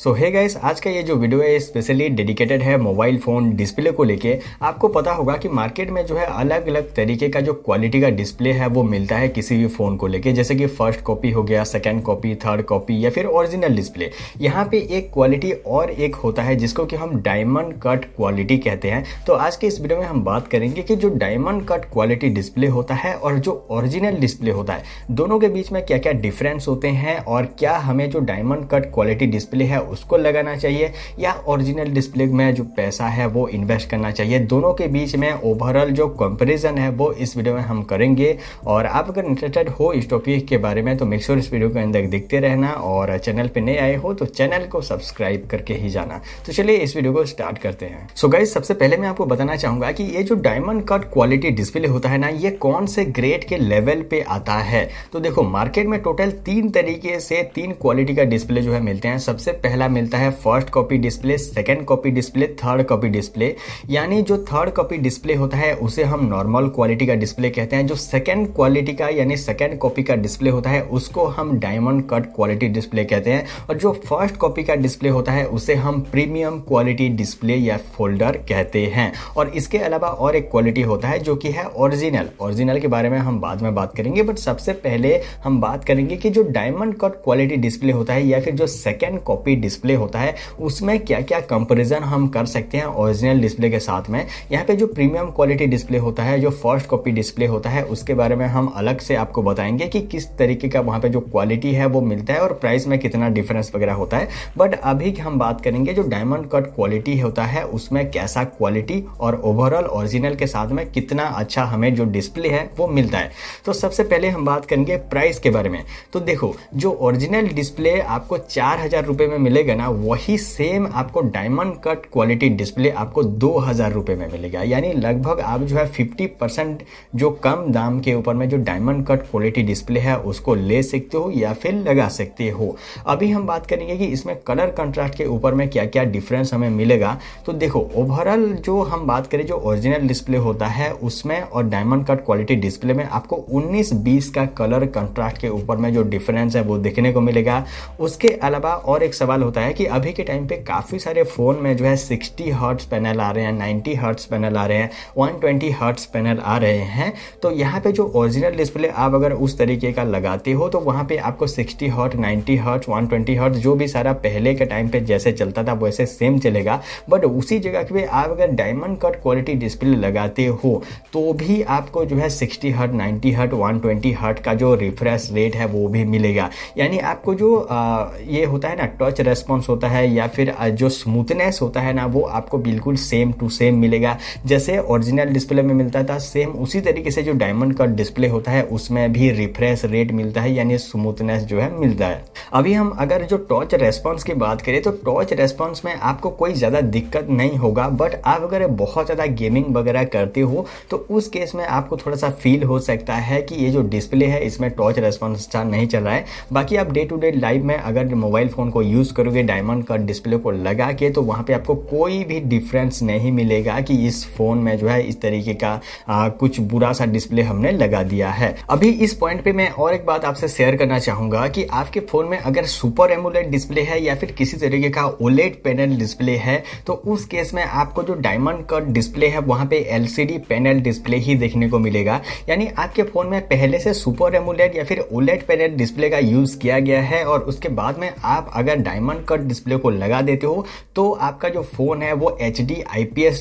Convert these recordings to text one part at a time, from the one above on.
सो है गाइस आज का ये जो वीडियो है स्पेशली डेडिकेटेड है मोबाइल फ़ोन डिस्प्ले को लेके। आपको पता होगा कि मार्केट में जो है अलग अलग तरीके का जो क्वालिटी का डिस्प्ले है, वो मिलता है किसी भी फ़ोन को लेके। जैसे कि फ़र्स्ट कॉपी हो गया सेकेंड कॉपी थर्ड कॉपी या फिर ओरिजिनल डिस्प्ले यहाँ पे एक क्वालिटी और एक होता है जिसको कि हम डायमंड कट क्वालिटी कहते हैं। तो आज के इस वीडियो में हम बात करेंगे कि जो डायमंड कट क्वालिटी डिस्प्ले होता है और जो ओरिजिनल डिस्प्ले होता है, दोनों के बीच में क्या क्या डिफरेंस होते हैं और क्या हमें जो डायमंड कट क्वालिटी डिस्प्ले है उसको लगाना चाहिए या ओरिजिनल डिस्प्ले में जो पैसा है वो इन्वेस्ट करना चाहिए। दोनों के बीच में ओवरऑल जो कंपैरिजन है वो इस वीडियो में हम करेंगे। और आप अगर इंटरेस्टेड हो इस टॉपिक के बारे में तो मेक इस वीडियो के अंदर देखते रहना और चैनल पे नए आए हो तो चैनल को सब्सक्राइब करके ही जाना। तो चलिए इस वीडियो को स्टार्ट करते हैं। सो so गाइज़ सबसे पहले मैं आपको बताना चाहूँगा कि ये जो डायमंड कट क्वालिटी डिस्प्ले होता है ना, ये कौन से ग्रेड के लेवल पे आता है? तो देखो मार्केट में टोटल तीन तरीके से तीन क्वालिटी का डिस्प्ले जो है मिलते हैं। सबसे पहला मिलता है first copy display second copy display third copy display यानी जो थर्ड कॉपी डिस्प्ले होता है, उसे हम नॉर्मल क्वालिटी का डिस्प्ले कहते हैं। जो सेकेंड क्वालिटी का, यानी सेकेंड कॉपी का डिस्प्ले होता है, उसको हम डायमंड कट क्वालिटी डिस्प्ले कहते हैं। और जो फ़र्स्ट कॉपी का डिस्प्ले होता है, उसे हम प्रीमियम क्वालिटी डिस्प्ले या फोल्डर कहते हैं। और इसके अलावा और एक क्वालिटी होता है, जो कि है ओरिजिनल ओरिजिनल के बारे में हम बाद में बात करेंगे बट सबसे पहले हम बात करेंगे कि जो डायमंड कट क्वालिटी डिस्प्ले होता है, या फिर जो सेकेंड कॉपी डिस्प्ले होता है, उसमें क्या क्या कंपेरिजन हम कर सकते हैं ओरिजिनल डिस्प्ले के साथ में। यहाँ पे जो प्रीमियम क्वालिटी डिस्प्ले होता है, जो फ़र्स्ट कॉपी डिस्प्ले होता है, उसके बारे में हम अलग से आपको बताएँगे कि किस तरीके का वहाँ पे जो क्वालिटी है वो मिलता है और प्राइस में कितना डिफरेंस वगैरह होता है। बट अभी हम बात करेंगे जो डायमंड कट क्वालिटी होता है, उसमें कैसा क्वालिटी और ओवरऑल ओरिजिनल के साथ में कितना अच्छा हमें जो डिस्प्ले है वो मिलता है। तो सबसे पहले हम बात करेंगे प्राइस के बारे में। तो देखो, जो ओरिजिनल डिस्प्ले आपको चार हज़ार रुपए में मिलेगा ना, वही सेम आपको डायमंड कट क्वालिटी डिस्प्ले आपको दो हज़ार रुपए में मिलेगा। यानी लगभग आप जो है फिफ्टी परसेंट जो कम दाम के ऊपर में जो डायमंड कट क्वालिटी डिस्प्ले है, उसको ले सकते हो या फिर लगा सकते हो। अभी हम बात करेंगे कि इसमें कलर कंट्रास्ट के ऊपर में क्या क्या डिफरेंस हमें मिलेगा। तो देखो ओवरऑल जो हम बात करें, जो ओरिजिनल डिस्प्ले होता है, उसमें और डायमंड कट क्वालिटी डिस्प्ले में आपको 19-20 का कलर कंट्रास्ट के ऊपर में जो डिफरेंस है, वो देखने को मिलेगा। उसके अलावा और एक सवाल होता है कि अभी के टाइम पे काफ़ी सारे फ़ोन में जो है 60 हर्ट्स पैनल आ रहे हैं 90 हर्ट्स पैनल आ रहे हैं 120 हर्ट्स पैनल आ रहे हैं। तो यहाँ पे जो ओरिजिनल डिस्प्ले आप अगर उस तरीके का लगाते हो तो वहाँ पे आपको 60 हर्ट 90 हर्ट्स 120 हर्ट्स जो भी सारा पहले के टाइम पे जैसे चलता था वैसे सेम चलेगा। बट उसी जगह पे आप अगर डायमंड कट क्वालिटी डिस्प्ले लगाते हो तो भी आपको जो है sixty hertz ninety hertz one hertz का जो रिफ्रेश रेट है वो भी मिलेगा। यानी आपको जो आ, ये होता है ना टच रेस्पॉन्स होता है या फिर जो स्मूथनेस होता है ना, वो आपको बिल्कुल सेम टू सेम मिलेगा। जैसे ओरिजिनल डिस्प्ले में मिलता था सेम उसी तरीके से जो डायमंड का डिस्प्ले होता है, उसमें भी रिफ्रेश रेट मिलता है, यानी स्मूथनेस जो है मिलता है। अभी हम अगर जो टच रेस्पॉन्स की बात करें तो टच रेस्पॉन्स में आपको कोई ज़्यादा दिक्कत नहीं होगा बट आप अगर बहुत ज़्यादा गेमिंग वगैरह करते हो तो उस केस में आपको थोड़ा सा फील हो सकता है कि ये जो डिस्प्ले है इसमें टच रेस्पॉन्स अच्छा नहीं चल रहा है। बाकी आप डे टू डे लाइफ में अगर मोबाइल फ़ोन को यूज़ करोगे डायमंड का डिस्प्ले को लगा के तो वहाँ पर आपको कोई भी डिफरेंस नहीं मिलेगा कि इस फ़ोन में जो है इस तरीके का आ, कुछ बुरा सा डिस्प्ले हमने लगा दिया है। अभी इस पॉइंट पे मैं और एक बात आपसे शेयर करना चाहूँगा कि आपके फ़ोन में अगर सुपर एमुलेट डिस्प्ले है या फिर किसी तरीके का ओलेट पैनल डिस्प्ले है तो उस केस में आपको जो डायमंड का डिस्प्ले है, वहाँ पे एलसीडी पैनल डिस्प्ले ही देखने को मिलेगा। यानी आपके फ़ोन में पहले से सुपर एमुलेट या फिर ओलेट पैनल डिस्प्ले का यूज़ किया गया है और उसके बाद में आप अगर डायमंड कट डिस्प्ले को लगा देते हो तो आपका जो फ़ोन है, वो एच डी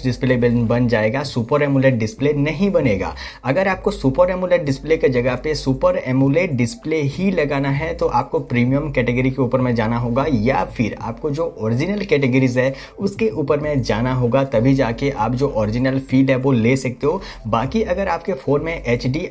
डिस्प्ले बन जाएगा, सुपर एमुलेट डिस्प्ले नहीं बनेगा। अगर आपको सुपर एमुलेट डिस्प्ले के जगह पे सुपर एमुलेट डिस्प्ले ही लगाना है तो आपको प्रीमियम कैटेगरी के ऊपर में जाना होगा या फिर आपको जो ओरिजिनल कैटेगरीज है, उसके ऊपर में जाना होगा, तभी जाके आप जो ओरिजिनल फ़ीड है वो ले सकते हो। बाकी अगर आपके फ़ोन में एच डी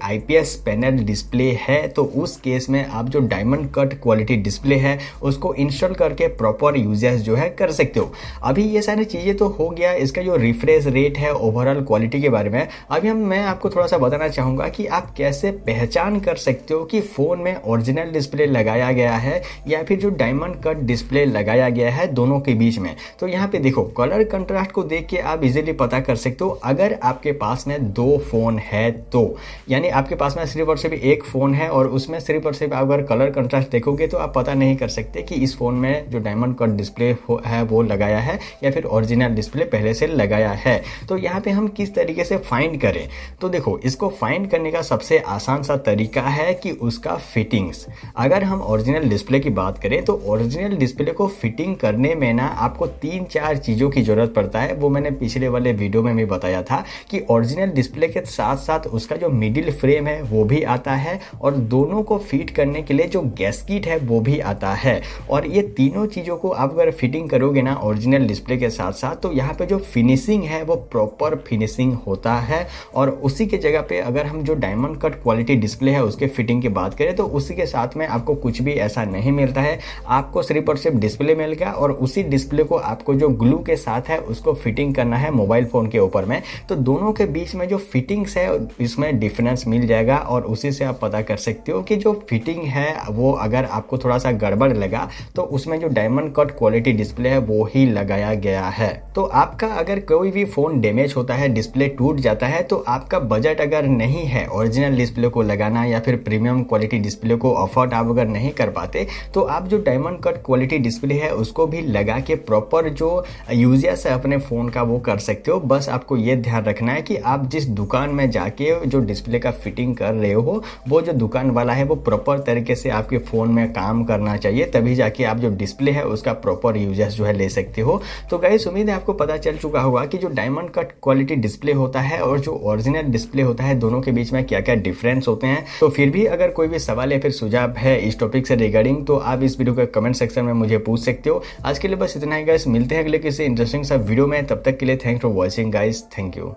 पैनल डिस्प्ले है तो उस केस में आप जो डायमंड कट क्वालिटी डिस्प्ले है, उसको इंस्टॉल करके प्रॉपर यूजेस जो है कर सकते हो। अभी ये सारी चीज़ें तो हो गया, इसका जो रिफ्रेश रेट है ओवरऑल क्वालिटी के बारे में, अभी हम, मैं आपको थोड़ा सा बताना चाहूँगा कि आप कैसे पहचान कर सकते हो कि फ़ोन में ओरिजिनल डिस्प्ले लगाया गया है या फिर जो डायमंड कट डिस्प्ले लगाया गया है दोनों के बीच में। तो यहाँ पे देखो कलर कंट्रास्ट को देख के आप इजीली पता कर सकते हो, अगर आपके पास में दो फ़ोन है तो। यानी आपके पास में सिर्फ़ और सिर्फ़ एक फ़ोन है और उसमें सिर्फ़ और सिर्फ़ अगर कलर कंट्रास्ट देखोगे तो आप पता नहीं कर सकते कि इस फ़ोन में जो डायमंड कट डिस्प्ले है वो लगाया है या फिर ओरिजिनल डिस्प्ले पहले से लगाया है। तो यहाँ पे हम किस तरीके से फाइंड करें? तो देखो, इसको फाइंड करने का सबसे आसान सा तरीका है कि उसका फिटिंग्स अगर हम ओरिजिनल डिस्प्ले की बात करें तो ओरिजिनल डिस्प्ले को फिटिंग करने में ना आपको तीन चार चीज़ों की ज़रूरत पड़ता है। वो मैंने पिछले वाले वीडियो में भी बताया था कि ओरिजिनल डिस्प्ले के साथ साथ उसका जो मिडिल फ्रेम है, वो भी आता है और दोनों को फिट करने के लिए जो गैसकिट है, वो भी आता है। और ये तीनों चीज़ों को आप अगर फिटिंग करोगे ना ओरिजिनल डिस्प्ले के साथ साथ तो यहाँ पे जो फिनिशिंग है, वो प्रॉपर फिनिशिंग होता है। और उसी के जगह पे अगर हम जो डायमंड कट क्वालिटी डिस्प्ले है, उसके फिटिंग की बात करें तो उसी के साथ में आपको कुछ भी ऐसा नहीं मिलता है। आपको सिर्फ़ और सिर्फ़ डिस्प्ले मिल गया और उसी डिस्प्ले को आपको जो ग्लू के साथ है, उसको फिटिंग करना है मोबाइल फ़ोन के ऊपर में। तो दोनों के बीच में जो फिटिंग्स है, इसमें डिफरेंस मिल जाएगा और उसी से आप पता कर सकते हो कि जो फिटिंग है, वो अगर आपको थोड़ा सा गड़बड़ लगा तो उसमें जो डायमंड कट क्वालिटी डिस्प्ले है, वो ही लगाया गया है। तो आपका अगर कोई भी फ़ोन डैमेज होता है डिस्प्ले टूट जाता है तो आपका बजट अगर नहीं है ओरिजिनल डिस्प्ले को लगाना या फिर प्रीमियम क्वालिटी डिस्प्ले को अफोर्ड आप अगर नहीं कर पाते तो आप जो डायमंड कट क्वालिटी डिस्प्ले है, उसको भी लगा के प्रॉपर जो यूज़र्स है अपने फ़ोन का, वो कर सकते हो। बस आपको ये ध्यान रखना है कि आप जिस दुकान में जाके जो डिस्प्ले का फिटिंग कर रहे हो, वो जो दुकान वाला है, वो प्रॉपर तरीके से आपके फ़ोन में काम करना चाहिए, तभी जाके आप जो डिस्प्ले है, उसका प्रॉपर यूज़र्स जो है ले सकते हो। तो गाइस उम्मीद है आपको पता चल चुका होगा कि जो डायमंड कट क्वालिटी डिस्प्ले होता है और जो ओरिजिनल डिस्प्ले होता है, दोनों के बीच में क्या क्या डिफरेंस होते हैं। तो फिर भी अगर कोई भी सवाल या फिर सुझाव है इस टॉपिक से रिगार्डिंग तो आप इस वीडियो के कमेंट सेक्शन में मुझे पूछ सकते हो। आज के लिए बस इतना ही गाइस मिलते हैं अगले किसी इंटरेस्टिंग सा वीडियो में। तब तक के लिए thank for watching guys thank you